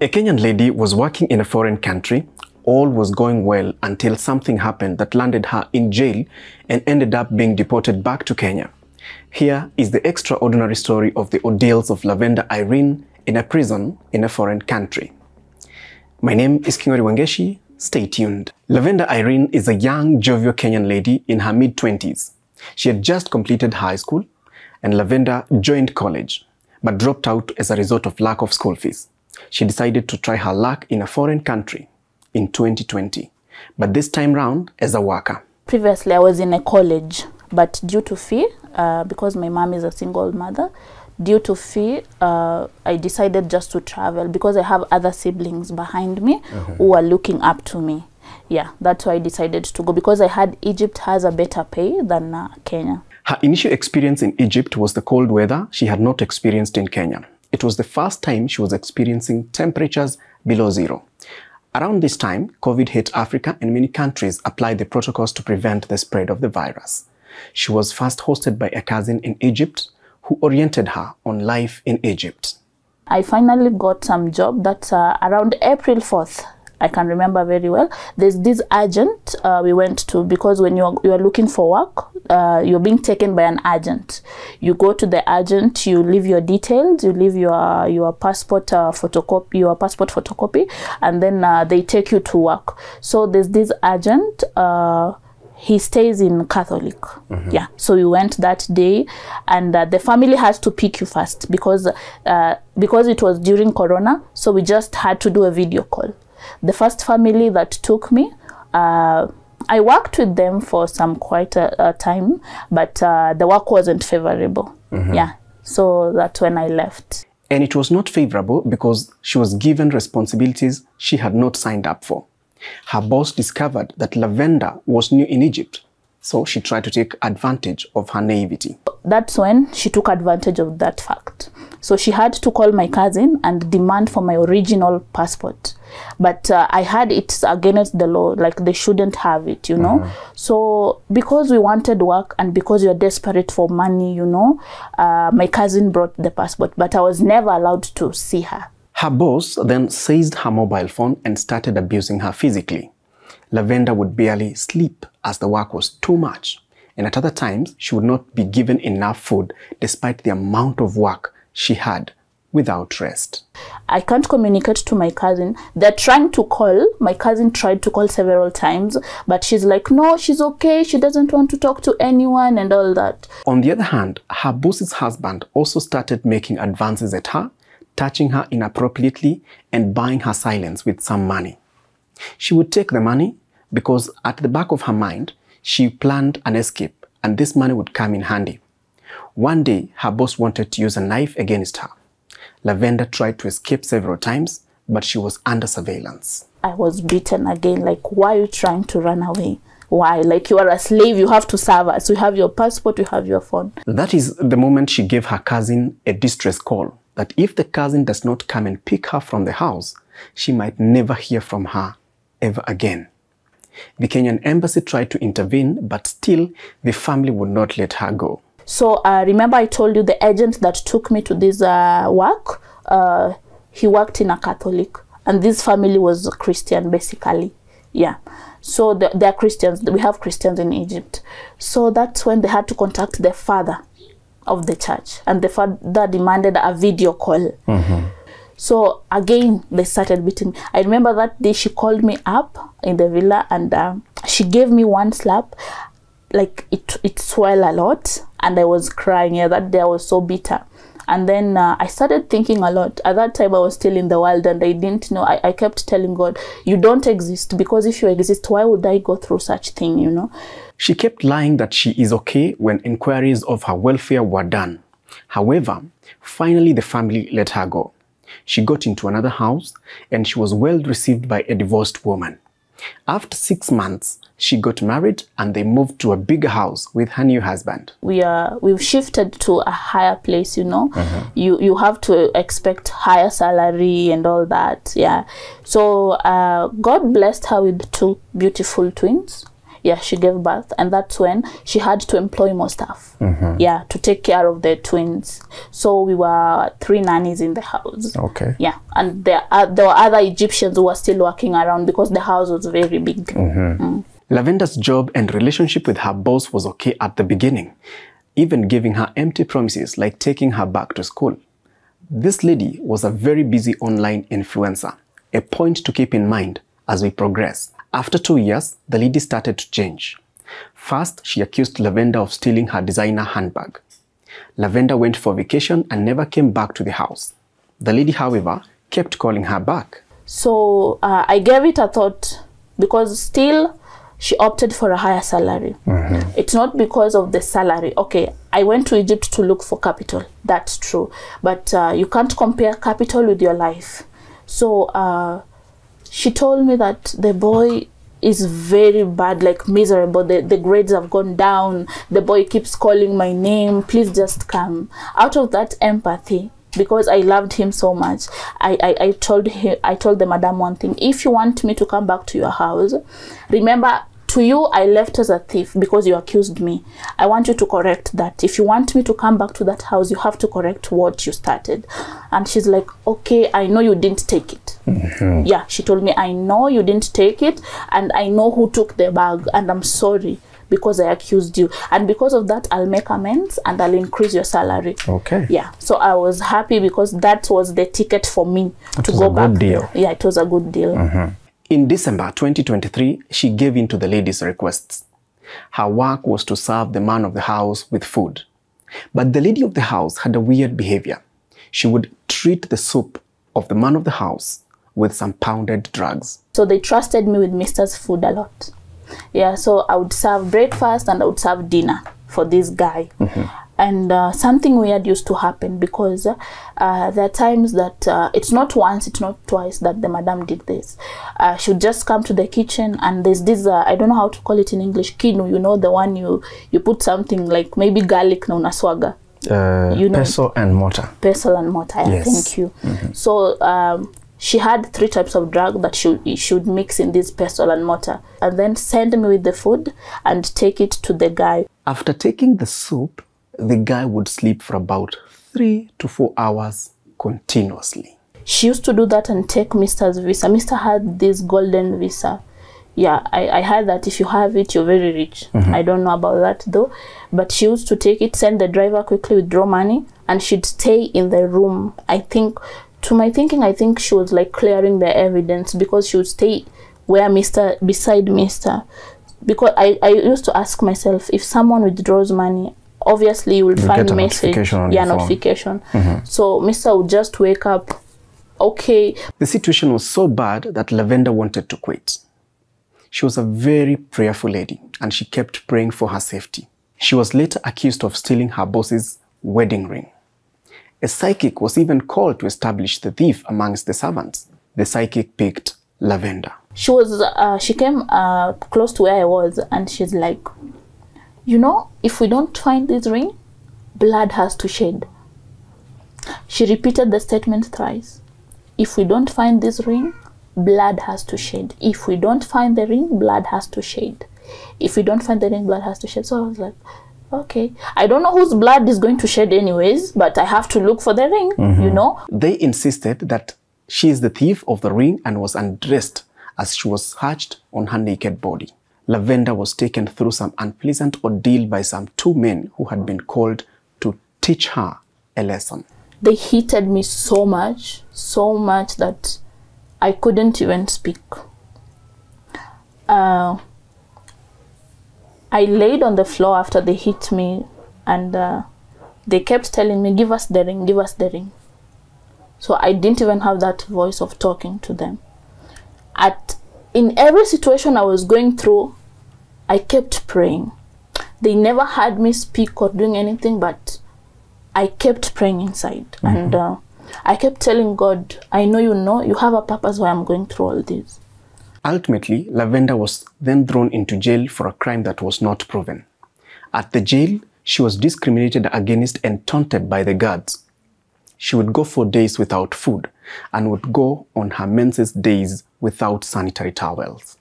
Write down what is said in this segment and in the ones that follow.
A Kenyan lady was working in a foreign country. All was going well until something happened that landed her in jail and ended up being deported back to Kenya. Here is the extraordinary story of the ordeals of Lavenda Irene in a prison in a foreign country. My name is Kingori Wangeshi. Stay tuned. Lavenda Irene is a young, jovial Kenyan lady in her mid 20s. She had just completed high school, and Lavenda joined college, but dropped out as a result of lack of school fees. She decided to try her luck in a foreign country in 2020, but this time round as a worker. Previously, I was in a college, but due to fee, uh, because my mom is a single mother, due to fee, uh, I decided just to travel because I have other siblings behind me who are looking up to me. Yeah, that's why I decided to go because I had Egypt has a better pay than uh, Kenya. Her initial experience in Egypt was the cold weather she had not experienced in Kenya. It was the first time she was experiencing temperatures below zero. Around this time, COVID hit Africa and many countries applied the protocols to prevent the spread of the virus. She was first hosted by a cousin in Egypt who oriented her on life in Egypt. I finally got some job that's uh, around April 4th. I can remember very well. There's this agent uh, we went to because when you're, you're looking for work, uh, you're being taken by an agent. You go to the agent, you leave your details, you leave your your passport uh, photocopy, your passport photocopy, and then uh, they take you to work. So there's this agent. Uh, he stays in Catholic. Yeah. So we went that day, and uh, the family has to pick you first because uh, because it was during Corona. So we just had to do a video call. The first family that took me. Uh, I worked with them for some quite a, a time, but uh, the work wasn't favorable. Yeah. So that's when I left. And it was not favorable because she was given responsibilities she had not signed up for. Her boss discovered that Lavenda was new in Egypt, so she tried to take advantage of her naivety. that's when she took advantage of that fact. So she had to call my cousin and demand for my original passport. But uh, I had it's against the law, like they shouldn't have it, you know. So because we wanted work and because you're desperate for money, you know, uh, my cousin brought the passport, but I was never allowed to see her. Her boss then seized her mobile phone and started abusing her physically. Lavenda would barely sleep as the work was too much, and at other times she would not be given enough food despite the amount of work she had without rest. I can't communicate to my cousin. They're trying to call. My cousin tried to call several times, but she's like, no, she's okay. She doesn't want to talk to anyone and all that. On the other hand, her boss's husband also started making advances at her, touching her inappropriately and buying her silence with some money. She would take the money because at the back of her mind, she planned an escape and this money would come in handy. One day, her boss wanted to use a knife against her. Lavenda tried to escape several times, but she was under surveillance. I was beaten again. Like, why are you trying to run away? Why? Like, you are a slave. You have to serve us. You have your passport. You have your phone. That is the moment she gave her cousin a distress call that if the cousin does not come and pick her from the house, she might never hear from her ever again. The Kenyan embassy tried to intervene, but still the family would not let her go. So, uh, remember, I told you the agent that took me to this uh, work, uh, he worked in a Catholic, and this family was a Christian, basically. Yeah. So, the, they're Christians. We have Christians in Egypt. So, that's when they had to contact the father of the church, and the father demanded a video call. So again, they started beating me. I remember that day she called me up in the villa and uh, she gave me one slap. Like it, it swelled a lot, and I was crying. Yeah, that day I was so bitter. And then uh, I started thinking a lot. At that time, I was still in the world, and I didn't know. I, I kept telling God, "You don't exist because if you exist, why would I go through such thing?" You know. She kept lying that she is okay when inquiries of her welfare were done. However, finally the family let her go. She got into another house and she was well received by a divorced woman. After six months, she got married and they moved to a bigger house with her new husband. we are we've shifted to a higher place you know you you have to expect higher salary and all that yeah so uh, god blessed her with two beautiful twins yeah, she gave birth, and that's when she had to employ more staff. Mm-hmm. Yeah, to take care of the twins. So we were three nannies in the house. Okay. Yeah, and there are, uh, there were other Egyptians who were still working around because the house was very big. Mm-hmm. Mm. Lavenda's job and relationship with her boss was okay at the beginning, even giving her empty promises like taking her back to school. This lady was a very busy online influencer, a point to keep in mind as we progress. After two years, the lady started to change. First, she accused Lavenda of stealing her designer handbag. Lavenda went for vacation and never came back to the house. The lady, however, kept calling her back. So uh, I gave it a thought because still she opted for a higher salary. It's not because of the salary. Okay, I went to Egypt to look for capital. That's true. But uh, you can't compare capital with your life. So uh, she told me that the boy is very bad, like miserable. The, the grades have gone down. The boy keeps calling my name. Please just come. Out of that empathy, because I loved him so much, I, I, I told him I told the madam one thing. If you want me to come back to your house, remember to you I left as a thief because you accused me. I want you to correct that. If you want me to come back to that house, you have to correct what you started. And she's like, Okay, I know you didn't take it. Mm-hmm. Yeah, she told me, I know you didn't take it, and I know who took the bag, and I'm sorry because I accused you. And because of that, I'll make amends and I'll increase your salary. Okay. Yeah, so I was happy because that was the ticket for me to was go a good back. deal. Yeah, it was a good deal. Mm-hmm. In December 2023, she gave in to the lady's requests. Her work was to serve the man of the house with food. But the lady of the house had a weird behavior. She would treat the soup of the man of the house with some pounded drugs. So they trusted me with Mister's food a lot. Yeah, so I would serve breakfast and I would serve dinner for this guy. Mm-hmm. And uh, something weird used to happen because uh, there are times that uh, it's not once, it's not twice that the madam did this. Uh, she would just come to the kitchen and there's this, uh, I don't know how to call it in English, kinu, you know, the one you, you put something like maybe garlic na unaswaga. Uh, You know- pestle and mortar. pestle and mortar. Yeah, Yes. Thank you. So um, she had three types of drug that she should mix in this pestle and mortar, and then send me with the food and take it to the guy. After taking the soup, the guy would sleep for about three to four hours continuously. She used to do that and take Mister's visa. Mister had this golden visa. Yeah, I, I heard that if you have it, you're very rich. Mm-hmm. I don't know about that though. But she used to take it, send the driver quickly, withdraw money, and she'd stay in the room. I think, to my thinking, I think she was like clearing the evidence because she would stay where Mister, beside Mister. Because I, I used to ask myself if someone withdraws money, obviously you will find get a message. notification on yeah, your phone. notification. So Mister would just wake up. Okay, The situation was so bad that Lavenda wanted to quit. She was a very prayerful lady and she kept praying for her safety. She was later accused of stealing her boss's wedding ring. A psychic was even called to establish the thief amongst the servants. The psychic picked Lavenda. she was uh, she came uh, close to where I was and she's like, you know, if we don't find this ring, blood has to shed. She repeated the statement thrice. If we don't find this ring, blood has to shed. If we don't find the ring, blood has to shed. If we don't find the ring, blood has to shed. So I was like, okay. I don't know whose blood is going to shed anyways, but I have to look for the ring, you mm-hmm. know? They insisted that she is the thief of the ring and was undressed as she was hatched on her naked body. Lavenda was taken through some unpleasant ordeal by some two men who had been called to teach her a lesson. they heated me so much, so much that I couldn't even speak. Uh, I laid on the floor after they hit me, and uh, they kept telling me, "Give us the ring, give us the ring." So I didn't even have that voice of talking to them. At in every situation I was going through, I kept praying. They never had me speak or doing anything, but I kept praying inside, and uh, I kept telling God, "I know you know. You have a purpose why I'm going through all this." Ultimately, Lavenda was then thrown into jail for a crime that was not proven. At the jail, she was discriminated against and taunted by the guards. She would go for days without food and would go on her menses days without sanitary towels.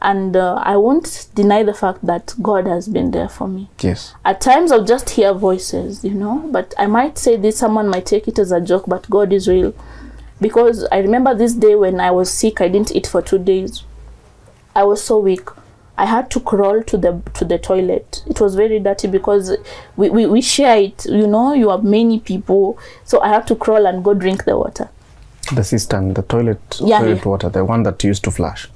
And uh, I won't deny the fact that God has been there for me. Yes. At times I'll just hear voices, you know, but I might say this, someone might take it as a joke, but God is real. Because I remember this day when I was sick, I didn't eat for two days. I was so weak. I had to crawl to the to the toilet. It was very dirty because we, we, we share it, you know, you have many people. So I had to crawl and go drink the water. The cistern, the toilet, Yeah, toilet yeah. water, the one that used to flush.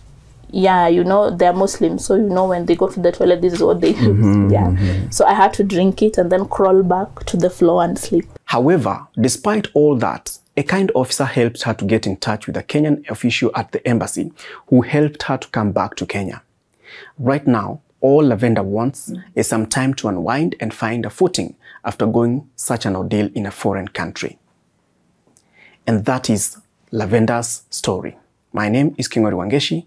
Yeah, you know, they're Muslim, so you know when they go to the toilet, this is what they mm-hmm, use. yeah. Mm-hmm. So I had to drink it and then crawl back to the floor and sleep. However, despite all that, a kind officer helped her to get in touch with a Kenyan official at the embassy who helped her to come back to Kenya. Right now, all Lavenda wants is some time to unwind and find a footing after going such an ordeal in a foreign country. And that is Lavenda's story. My name is Kingori Wangeshi.